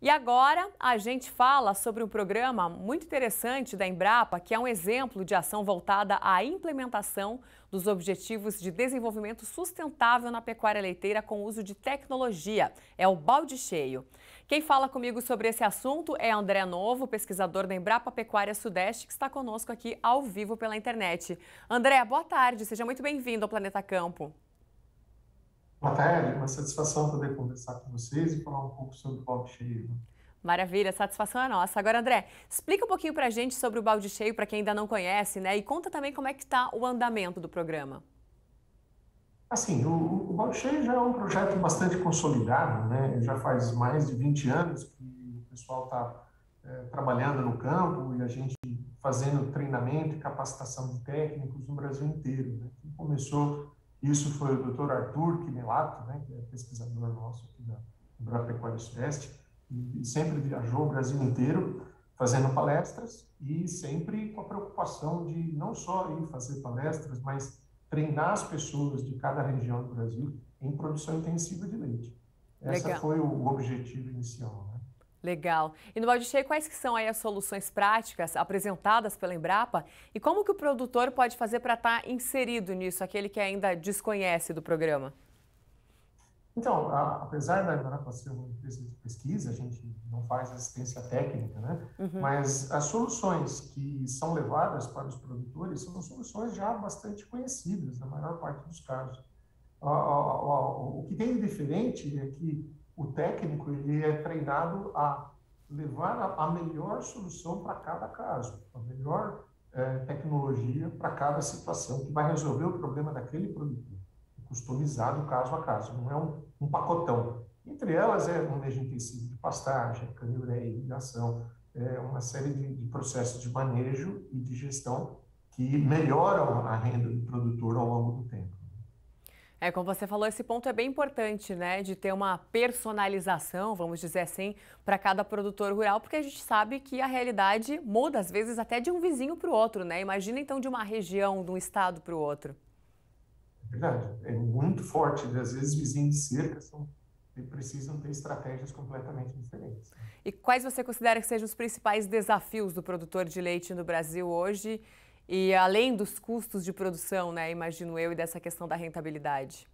E agora a gente fala sobre um programa muito interessante da Embrapa, que é um exemplo de ação voltada à implementação dos Objetivos de Desenvolvimento Sustentável na Pecuária Leiteira com uso de tecnologia. É o balde cheio. Quem fala comigo sobre esse assunto é André Novo, pesquisador da Embrapa Pecuária Sudeste, que está conosco aqui ao vivo pela internet. André, boa tarde, seja muito bem-vindo ao Planeta Campo. Boa tarde, uma satisfação poder conversar com vocês e falar um pouco sobre o balde cheio. Maravilha, satisfação é nossa. Agora, André, explica um pouquinho para a gente sobre o balde cheio, para quem ainda não conhece, né? E conta também como é que está o andamento do programa. Assim, o, o balde cheio já é um projeto bastante consolidado, né? Já faz mais de 20 anos que o pessoal está é, trabalhando no campo e a gente fazendo treinamento e capacitação de técnicos no Brasil inteiro. Né? Quem começou isso foi o Dr. Arthur Quinelato, né, que é pesquisador nosso aqui da Agropecuária Sudeste, e sempre viajou o Brasil inteiro fazendo palestras e sempre com a preocupação de não só ir fazer palestras, mas treinar as pessoas de cada região do Brasil em produção intensiva de leite. Essa Legal. foi o objetivo inicial. Né? Legal. E no balde cheio, quais que são aí as soluções práticas apresentadas pela Embrapa e como que o produtor pode fazer para estar tá inserido nisso, aquele que ainda desconhece do programa? Então, a, apesar da Embrapa ser uma empresa de pesquisa, a gente não faz assistência técnica, né? Uhum. Mas as soluções que são levadas para os produtores são soluções já bastante conhecidas, na maior parte dos casos. O, o, o que tem de diferente é que o técnico ele é treinado a levar a, a melhor solução para cada caso, a melhor é, tecnologia para cada situação, que vai resolver o problema daquele produtor, customizado caso a caso, não é um, um pacotão. Entre elas é manejo intensivo de pastagem, caniureia, irrigação, é uma série de, de processos de manejo e de gestão que melhoram a renda do produtor ao longo do tempo. É, como você falou, esse ponto é bem importante, né? De ter uma personalização, vamos dizer assim, para cada produtor rural, porque a gente sabe que a realidade muda, às vezes, até de um vizinho para o outro, né? Imagina então de uma região, de um estado para o outro. É verdade, é muito forte. Às vezes, vizinhos de cerca são, precisam ter estratégias completamente diferentes. E quais você considera que sejam os principais desafios do produtor de leite no Brasil hoje? E além dos custos de produção, né, imagino eu, e dessa questão da rentabilidade.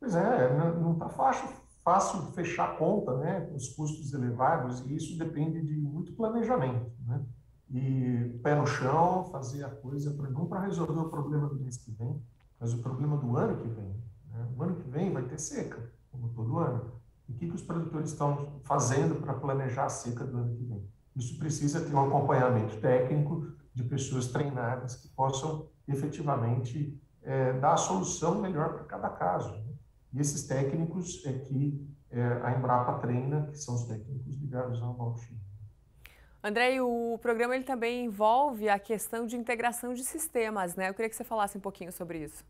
Pois é, não está fácil, fácil fechar conta, né, os custos elevados, e isso depende de muito planejamento, né? E pé no chão, fazer a coisa, não para resolver o problema do mês que vem, mas o problema do ano que vem. Né? O ano que vem vai ter seca, como todo ano. E o que, que os produtores estão fazendo para planejar a seca do ano que vem? Isso precisa ter um acompanhamento técnico, de pessoas treinadas que possam efetivamente é, dar a solução melhor para cada caso. Né? E esses técnicos é que é, a Embrapa treina, que são os técnicos ligados ao Baltim. André, o programa ele também envolve a questão de integração de sistemas, né? Eu queria que você falasse um pouquinho sobre isso.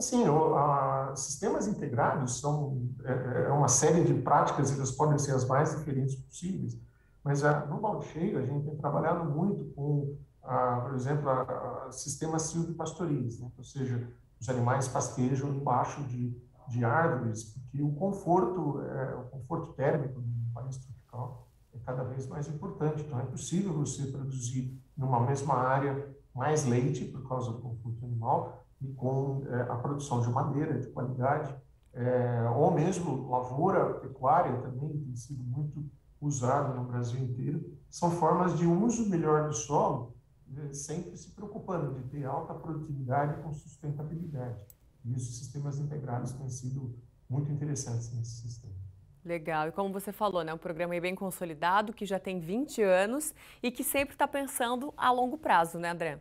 Sim, o, a, sistemas integrados são é, é, uma série de práticas, elas podem ser as mais diferentes possíveis, mas a, no balde cheio, a gente tem trabalhado muito com, a, por exemplo, a, a sistemas silvipastoris, né? ou seja, os animais pastejam embaixo de, de árvores, porque o conforto, é, o conforto térmico no país tropical é cada vez mais importante. Então, é possível você produzir numa mesma área mais leite, por causa do conforto animal, e com é, a produção de madeira de qualidade, é, ou mesmo lavoura pecuária também tem sido muito usado no Brasil inteiro, são formas de uso melhor do solo, né, sempre se preocupando de ter alta produtividade com sustentabilidade. E os sistemas integrados têm sido muito interessantes nesse sistema. Legal. E como você falou, né, um programa bem consolidado, que já tem 20 anos e que sempre está pensando a longo prazo, né, André?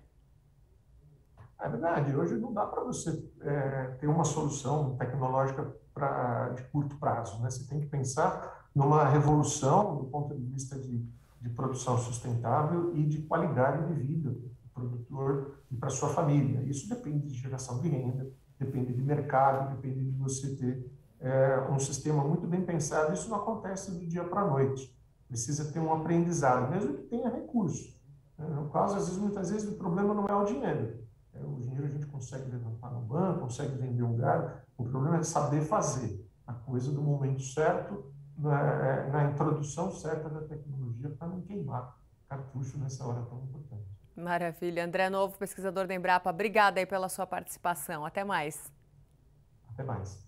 É verdade. Hoje não dá para você é, ter uma solução tecnológica pra, de curto prazo. Né? Você tem que pensar numa revolução do ponto de vista de, de produção sustentável e de qualidade de vida para o produtor e para sua família. Isso depende de geração de renda, depende de mercado, depende de você ter é, um sistema muito bem pensado. Isso não acontece do dia para a noite. Precisa ter um aprendizado, mesmo que tenha recurso. No caso, às vezes, muitas vezes, o problema não é o dinheiro. É, o dinheiro a gente consegue levantar no banco, consegue vender um gado. O problema é saber fazer a coisa do momento certo, na, na introdução certa da tecnologia para não queimar cartucho nessa hora tão importante. Maravilha. André Novo, pesquisador da Embrapa, obrigada aí pela sua participação. Até mais. Até mais.